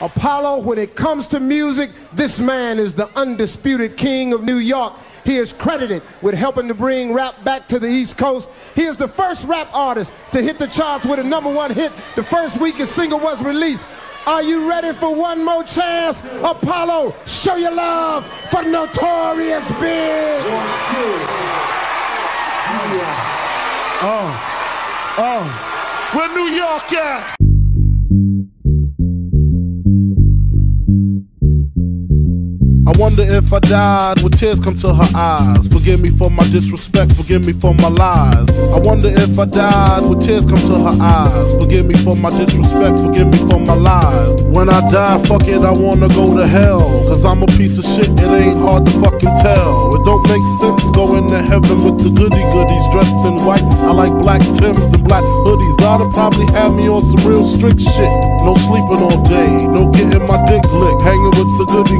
Apollo, when it comes to music, this man is the undisputed king of New York. He is credited with helping to bring rap back to the East Coast. He is the first rap artist to hit the charts with a number one hit the first week his single was released. Are you ready for one more chance? Apollo, show your love for Notorious Big. Oh, oh, where New York at? I wonder if I died, would tears come to her eyes? Forgive me for my disrespect, forgive me for my lies. I wonder if I died, would tears come to her eyes? Forgive me for my disrespect, forgive me for my lies. When I die, fuck it, I wanna go to hell. Cause I'm a piece of shit, it ain't hard to fucking tell. It don't make sense going to heaven with the goody goodies dressed in white. I like black Tims and black hoodies. God'll probably have me on some real strict shit. No sleeping all day, no getting my dick licked. Hanging with the goody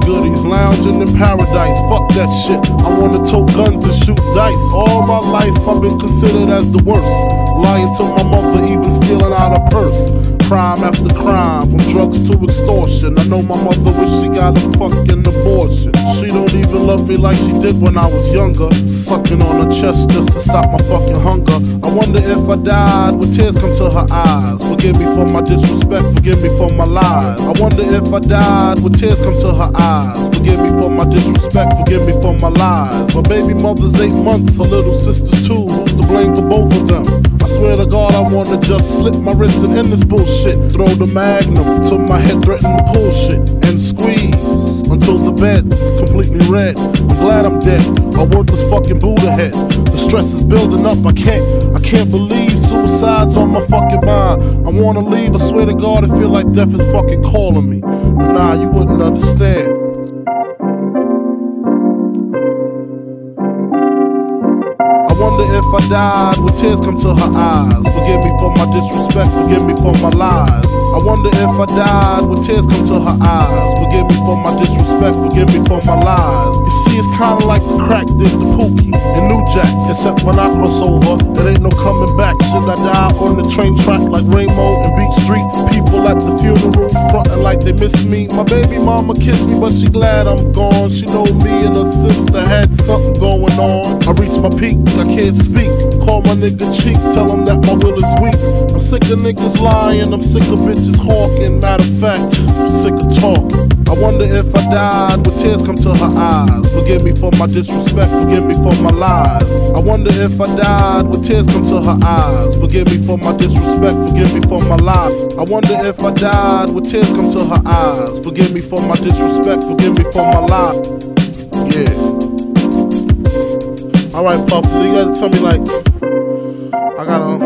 lounging in paradise. Fuck that shit. I wanna tote guns and shoot dice. All my life I've been considered as the worst. Lying to my mother, even stealing out a purse. Crime after crime, from drugs to extortion. I know my mother wish she got a fucking abortion. She love me like she did when I was younger. Sucking on her chest just to stop my fucking hunger. I wonder if I died, would tears come to her eyes? Forgive me for my disrespect, forgive me for my lies. I wonder if I died, would tears come to her eyes? Forgive me for my disrespect, forgive me for my lies. My baby mother's eight months, her little sister's two. Who's to blame for both of them? I swear to God, I wanna just slip my wrist and end this bullshit. Throw the magnum till my head threaten to pull shit and squeeze until the bed's completely red. I'm glad I'm dead, a worthless fucking Buddha head. The stress is building up, I can't, I can't believe suicide's on my fucking mind. I wanna leave, I swear to God, I feel like death is fucking calling me. Nah, you wouldn't understand. I wonder if I died, would tears come to her eyes? Forgive me for my disrespect, forgive me for my lies. If I died, would tears come to her eyes? Forgive me for my disrespect, forgive me for my lies. You see, it's kinda like the crack did the Pookie and New Jack, except when I cross over, there ain't no coming back. Should I die on the train track like Ramo and Beat Street? People at the funeral they miss me. My baby mama kissed me, but she glad I'm gone. She know me and her sister had something going on. I reached my peak, I can't speak. Call my nigga Chic, tell him that my will is weak. I'm sick of niggas lying, I'm sick of bitches hawking. Matter of fact, I'm sick of talking. I wonder if I died, would tears come to her eyes? Forgive me for my disrespect, forgive me for my lies. I wonder if I died, would tears come to her eyes? Forgive me for my disrespect, forgive me for my lies. I wonder if I died, would tears come to her eyes? Forgive me for my disrespect, forgive me for my lies. Yeah. Alright, Puff, you gotta tell me like I gotta